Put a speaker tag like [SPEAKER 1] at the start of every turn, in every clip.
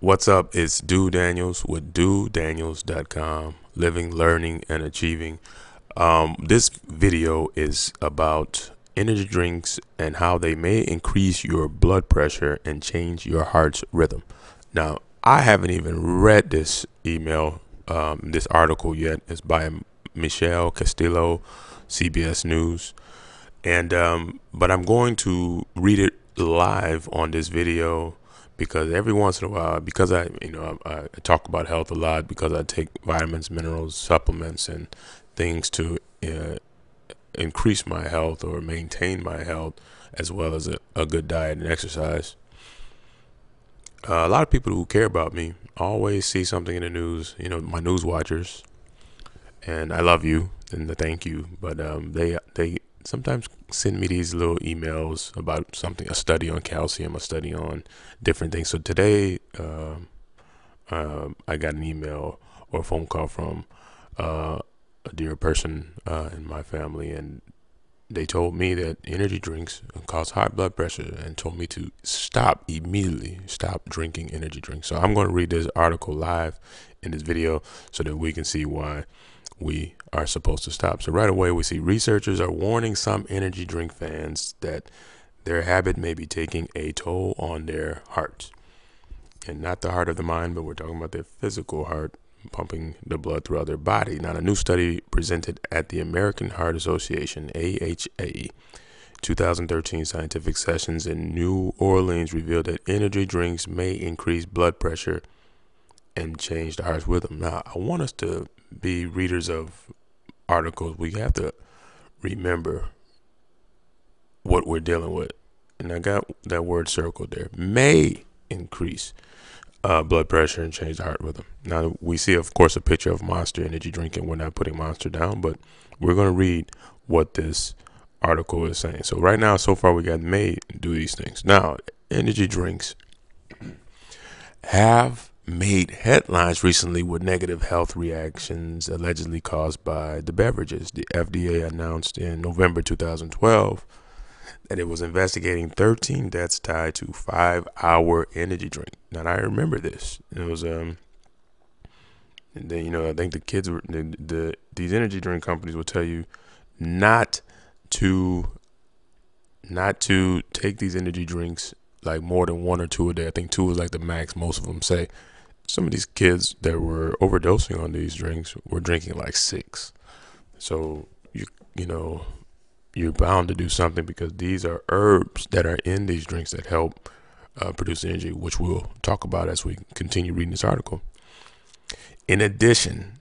[SPEAKER 1] What's up? It's Due Daniels with DueDaniels.com, living, learning, and achieving. Um, this video is about energy drinks and how they may increase your blood pressure and change your heart's rhythm. Now, I haven't even read this email, um, this article yet. It's by Michelle Castillo, CBS News, and um, but I'm going to read it live on this video because every once in a while, because I, you know, I, I, talk about health a lot because I take vitamins, minerals, supplements, and things to uh, increase my health or maintain my health, as well as a, a good diet and exercise. Uh, a lot of people who care about me always see something in the news. You know, my news watchers, and I love you and the thank you, but um, they they sometimes send me these little emails about something, a study on calcium, a study on different things. So today, uh, uh, I got an email or a phone call from uh, a dear person uh, in my family, and they told me that energy drinks cause high blood pressure and told me to stop immediately, stop drinking energy drinks. So I'm going to read this article live in this video so that we can see why we are supposed to stop. So right away, we see researchers are warning some energy drink fans that their habit may be taking a toll on their heart. And not the heart of the mind, but we're talking about their physical heart pumping the blood throughout their body. Now, a new study presented at the American Heart Association, AHA, 2013 scientific sessions in New Orleans revealed that energy drinks may increase blood pressure and change the heart's rhythm. Now, I want us to be readers of articles, we have to remember what we're dealing with. And I got that word circled there. May increase uh, blood pressure and change the heart rhythm. Now, we see, of course, a picture of Monster energy drink, and we're not putting Monster down, but we're going to read what this article is saying. So, right now, so far, we got may do these things. Now, energy drinks have made headlines recently with negative health reactions allegedly caused by the beverages. The FDA announced in November 2012 that it was investigating 13 deaths tied to five-hour energy drink. Now I remember this. It was um, and then you know I think the kids were the, the these energy drink companies will tell you not to not to take these energy drinks like more than one or two a day. I think two is like the max most of them say some of these kids that were overdosing on these drinks were drinking like six. So you you know you're bound to do something because these are herbs that are in these drinks that help uh, produce energy, which we'll talk about as we continue reading this article. In addition,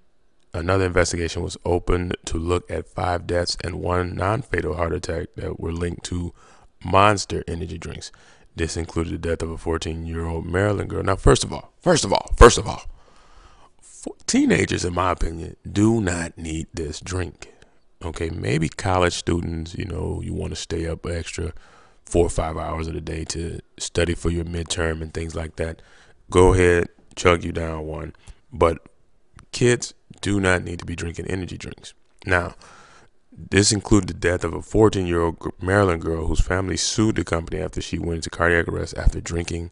[SPEAKER 1] another investigation was opened to look at five deaths and one non-fatal heart attack that were linked to monster energy drinks. This included the death of a 14 year old Maryland girl. Now, first of all, first of all, first of all, teenagers, in my opinion, do not need this drink. Okay, maybe college students, you know, you want to stay up extra four or five hours of the day to study for your midterm and things like that. Go ahead, chug you down one. But kids do not need to be drinking energy drinks. Now, this included the death of a 14 year old Maryland girl whose family sued the company after she went into cardiac arrest after drinking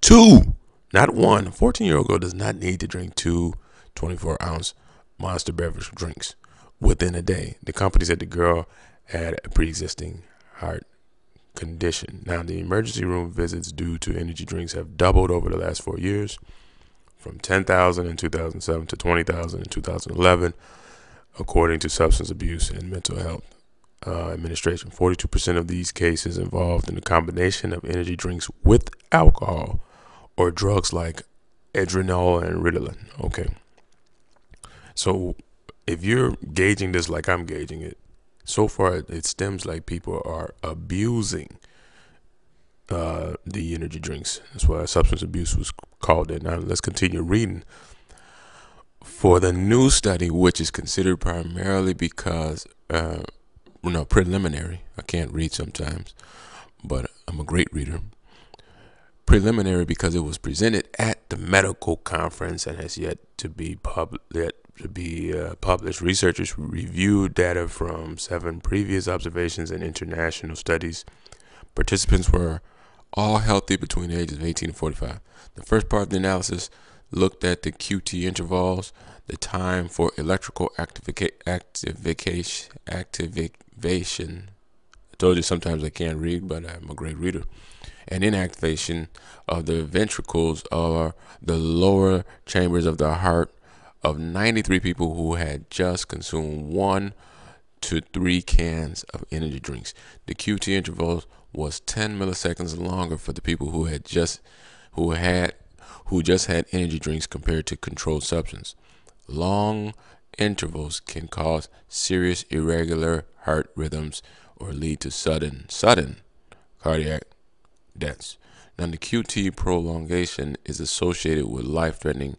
[SPEAKER 1] two, not one. 14 year old girl does not need to drink two 24 ounce monster beverage drinks within a day. The company said the girl had a pre existing heart condition. Now, the emergency room visits due to energy drinks have doubled over the last four years from 10,000 in 2007 to 20,000 in 2011 according to Substance Abuse and Mental Health uh, Administration. 42% of these cases involved in a combination of energy drinks with alcohol or drugs like adrenal and Ritalin. Okay. So if you're gauging this like I'm gauging it, so far it stems like people are abusing uh, the energy drinks. That's why substance abuse was called it. Now let's continue reading for the new study, which is considered primarily because, uh, no, preliminary. I can't read sometimes, but I'm a great reader. Preliminary because it was presented at the medical conference and has yet to be pub- yet to be uh, published. Researchers reviewed data from seven previous observations and international studies. Participants were all healthy between the ages of 18 and 45. The first part of the analysis looked at the QT intervals, the time for electrical activica- activation, activation. I told you sometimes I can't read, but I'm a great reader. And inactivation of the ventricles or the lower chambers of the heart of 93 people who had just consumed one to three cans of energy drinks. The QT intervals was 10 milliseconds longer for the people who had just who had who just had energy drinks compared to controlled substance. Long intervals can cause serious irregular heart rhythms or lead to sudden sudden cardiac deaths. Now the QT prolongation is associated with life-threatening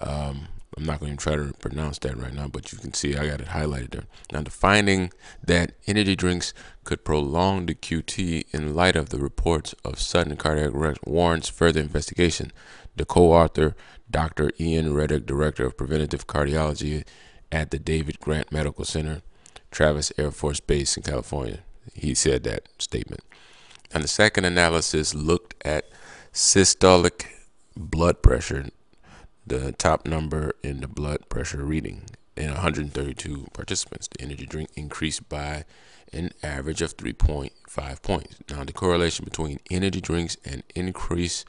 [SPEAKER 1] um, I'm not going to try to pronounce that right now, but you can see I got it highlighted there. Now, the finding that energy drinks could prolong the QT in light of the reports of sudden cardiac arrest warrants further investigation. The co-author, Dr. Ian Reddock, Director of Preventive Cardiology at the David Grant Medical Center, Travis Air Force Base in California, he said that statement. And the second analysis looked at systolic blood pressure the top number in the blood pressure reading in 132 participants. The energy drink increased by an average of 3.5 points. Now, the correlation between energy drinks and increased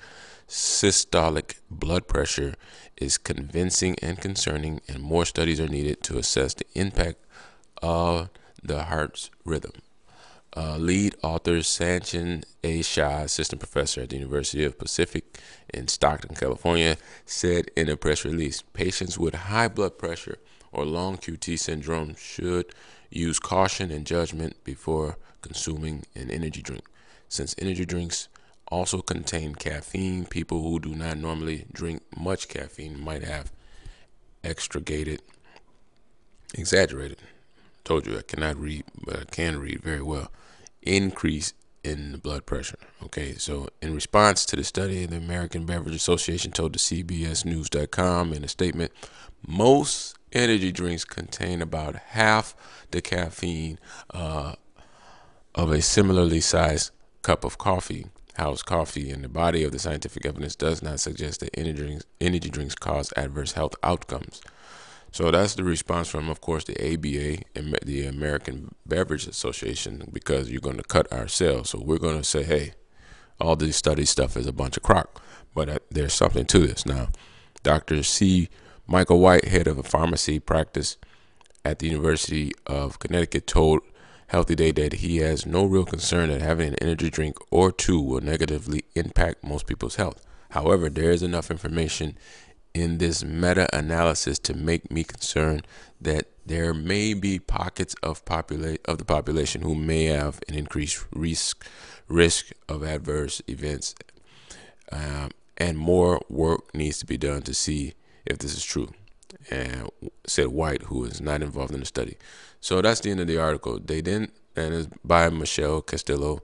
[SPEAKER 1] systolic blood pressure is convincing and concerning, and more studies are needed to assess the impact of the heart's rhythm. Uh, lead author Sachin A. Shah, assistant professor at the University of Pacific in Stockton, California, said in a press release patients with high blood pressure or long QT syndrome should use caution and judgment before consuming an energy drink. Since energy drinks also contain caffeine, people who do not normally drink much caffeine might have extragated, exaggerated. Told you I cannot read, but I can read very well increase in blood pressure. Okay, so in response to the study, the American Beverage Association told the CBSNews.com in a statement most energy drinks contain about half the caffeine uh, of a similarly sized cup of coffee, house coffee, and the body of the scientific evidence does not suggest that energy drinks, energy drinks cause adverse health outcomes. So that's the response from, of course, the ABA and the American Beverage Association because you're going to cut our sales. So we're going to say, hey, all this study stuff is a bunch of crock. But uh, there's something to this. Now, Dr. C. Michael White, head of a pharmacy practice at the University of Connecticut, told Healthy Day that he has no real concern that having an energy drink or two will negatively impact most people's health. However, there is enough information in this meta analysis to make me concerned that there may be pockets of populate of the population who may have an increased risk risk of adverse events, um, and more work needs to be done to see if this is true. And said White, who is not involved in the study. So that's the end of the article. They didn't, and it's by Michelle Castillo.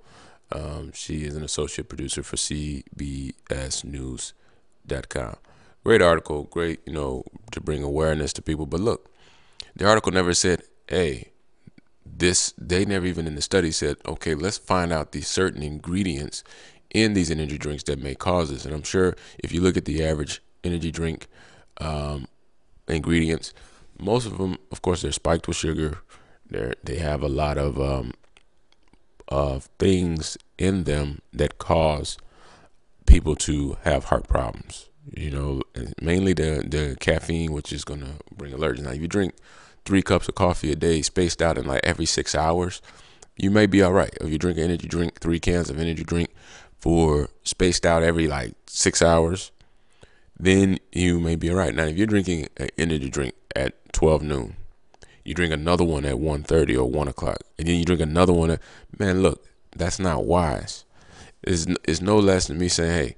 [SPEAKER 1] Um, she is an associate producer for CBSNews.com. Great article, great, you know, to bring awareness to people. But look, the article never said, hey, this, they never even in the study said, okay, let's find out these certain ingredients in these energy drinks that may cause this. And I'm sure if you look at the average energy drink um, ingredients, most of them, of course, they're spiked with sugar. They they have a lot of um, of things in them that cause people to have heart problems you know, mainly the the caffeine, which is gonna bring alerts. Now, if you drink three cups of coffee a day, spaced out in like every six hours, you may be all right. If you drink an energy drink, three cans of energy drink for spaced out every like six hours, then you may be all right. Now, if you're drinking an energy drink at 12 noon, you drink another one at 1.30 or 1 o'clock, and then you drink another one at, man, look, that's not wise. It's, it's no less than me saying, hey,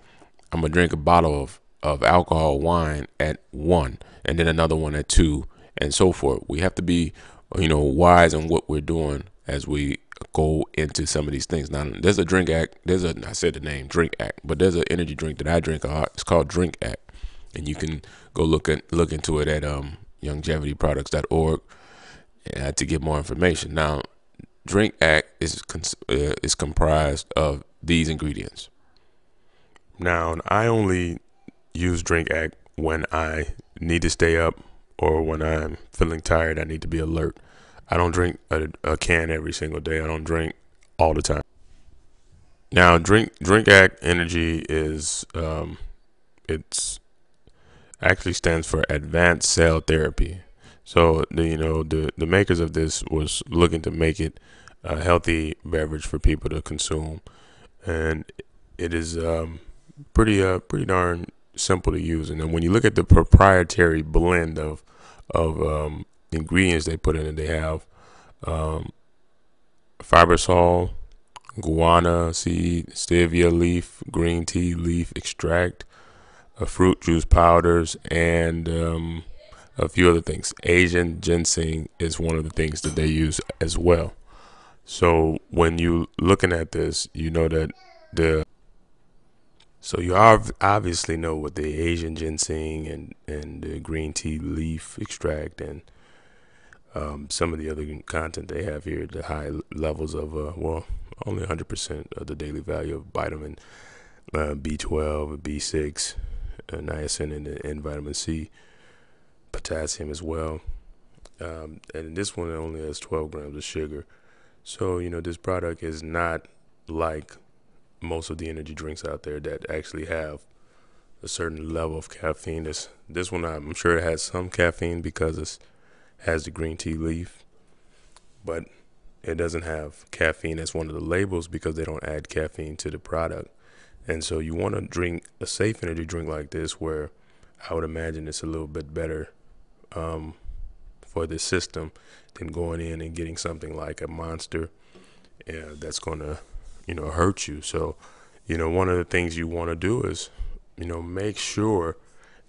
[SPEAKER 1] I'm going to drink a bottle of of alcohol wine at one and then another one at two and so forth. We have to be, you know, wise in what we're doing as we go into some of these things. Now, there's a drink act. There's a I said the name drink act, but there's an energy drink that I drink a lot. It's called Drink Act, and you can go look at look into it at um longevityproducts.org uh, to get more information. Now, Drink Act is uh, is comprised of these ingredients: Now, I only use Drink Act when I need to stay up or when I'm feeling tired, I need to be alert. I don't drink a, a can every single day. I don't drink all the time. Now, drink Drink Act Energy is um, it's actually stands for Advanced Cell Therapy. So the you know the the makers of this was looking to make it a healthy beverage for people to consume, and it is um, pretty uh pretty darn simple to use. And then when you look at the proprietary blend of of um, ingredients they put in it, they have um, fibersol, guarana seed, stevia leaf, green tea leaf extract, fruit juice powders, and um, a few other things. Asian ginseng is one of the things that they use as well. So when you looking at this, you know that the so you obviously know what the Asian ginseng and and the green tea leaf extract and um, some of the other content they have here, the high levels of uh, well, only 100% of the daily value of vitamin uh, B12, B6, uh, niacin, and, and vitamin C, potassium as well. Um, and this one only has 12 grams of sugar. So you know this product is not like most of the energy drinks out there that actually have a certain level of caffeine. This this one I'm sure it has some caffeine because it has the green tea leaf, but it doesn't have caffeine as one of the labels because they don't add caffeine to the product. And so you want to drink a safe energy drink like this, where I would imagine it's a little bit better um, for the system than going in and getting something like a monster that's going to you know, hurt you. So, you know, one of the things you want to do is, you know, make sure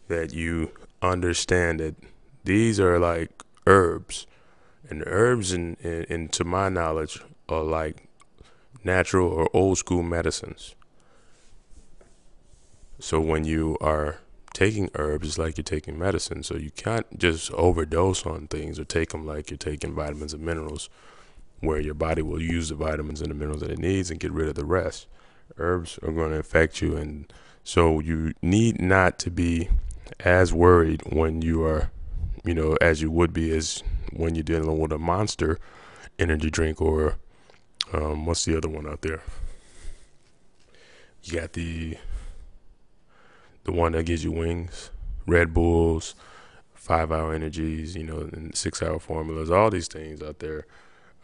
[SPEAKER 1] that you understand that these are like herbs. And herbs, in, in, in to my knowledge, are like natural or old school medicines. So when you are taking herbs, it's like you're taking medicine. So you can't just overdose on things or take them like you're taking vitamins and minerals where your body will use the vitamins and the minerals that it needs and get rid of the rest. Herbs are going to affect you, and so you need not to be as worried when you are, you know, as you would be as when you're dealing with a monster energy drink or um, what's the other one out there? You got the the one that gives you wings, Red Bulls, five hour energies, you know, and six hour formulas, all these things out there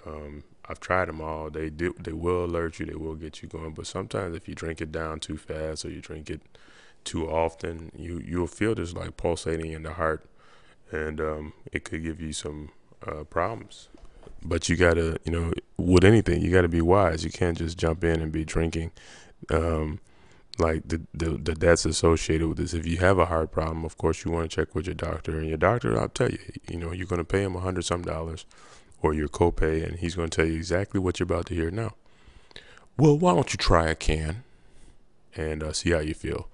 [SPEAKER 1] um, I've tried them all. They do. They will alert you. They will get you going. But sometimes if you drink it down too fast or you drink it too often, you you'll feel this like pulsating in the heart, and um, it could give you some uh, problems. But you gotta, you know, with anything, you gotta be wise. You can't just jump in and be drinking. Um, like the, the the debts associated with this. If you have a heart problem, of course you want to check with your doctor. And your doctor, I'll tell you, you know, you're gonna pay him a hundred some dollars or your copay, and he's going to tell you exactly what you're about to hear now. Well, why don't you try a can and uh, see how you feel?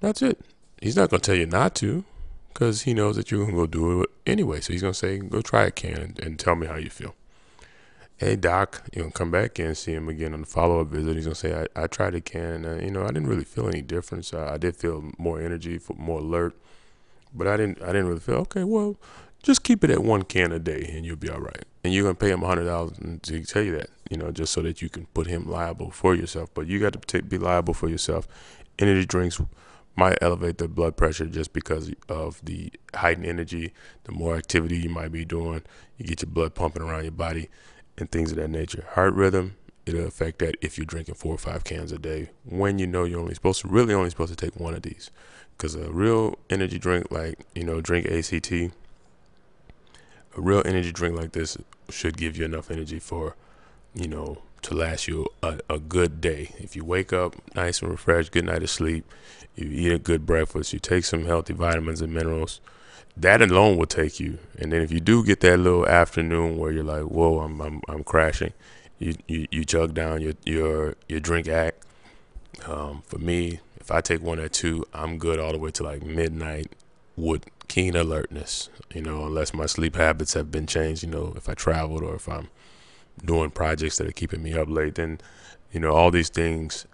[SPEAKER 1] That's it. He's not going to tell you not to because he knows that you're going to go do it anyway. So he's going to say, go try a can and, and tell me how you feel. Hey, doc, you're going to come back and see him again on the follow up visit. He's going to say, I, I tried a can. Uh, you know, I didn't really feel any difference. Uh, I did feel more energy, more alert, but I didn't, I didn't really feel, okay, well, just keep it at one can a day and you'll be all right. And you're gonna pay him a hundred dollars to tell you that, you know, just so that you can put him liable for yourself. But you got to be liable for yourself. Energy drinks might elevate the blood pressure just because of the heightened energy. The more activity you might be doing, you get your blood pumping around your body and things of that nature. Heart rhythm, it'll affect that if you're drinking four or five cans a day. When you know you're only supposed to, really only supposed to take one of these, because a real energy drink like you know, drink ACT a real energy drink like this should give you enough energy for, you know, to last you a, a good day. If you wake up nice and refreshed, good night of sleep, you eat a good breakfast, you take some healthy vitamins and minerals, that alone will take you. And then if you do get that little afternoon where you're like, whoa, I'm I'm, I'm crashing, you, you you chug down your your your drink act. Um, for me, if I take one or two, I'm good all the way to like midnight with keen alertness, you know, unless my sleep habits have been changed, you know, if I traveled or if I'm doing projects that are keeping me up late, then, you know, all these things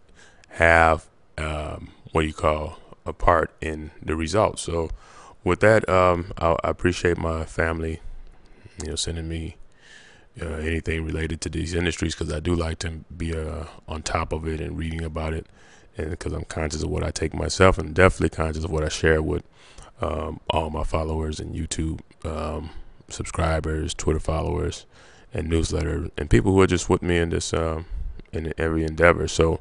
[SPEAKER 1] have um, what do you call a part in the results. So with that, um, I, I, appreciate my family, you know, sending me uh, anything related to these industries because I do like to be uh, on top of it and reading about it, and because I'm conscious of what I take myself and definitely conscious of what I share with um, all my followers and YouTube um, subscribers, Twitter followers, and newsletter, and people who are just with me in this um, in every endeavor. So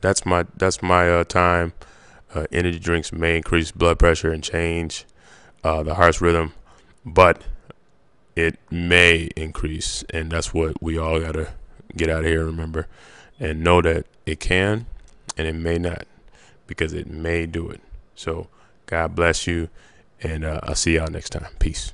[SPEAKER 1] that's my that's my uh, time. Uh, energy drinks may increase blood pressure and change uh, the heart's rhythm, but it may increase, and that's what we all gotta get out of here. Remember, and know that it can, and it may not, because it may do it. So God bless you, and uh, I'll see y'all next time. Peace.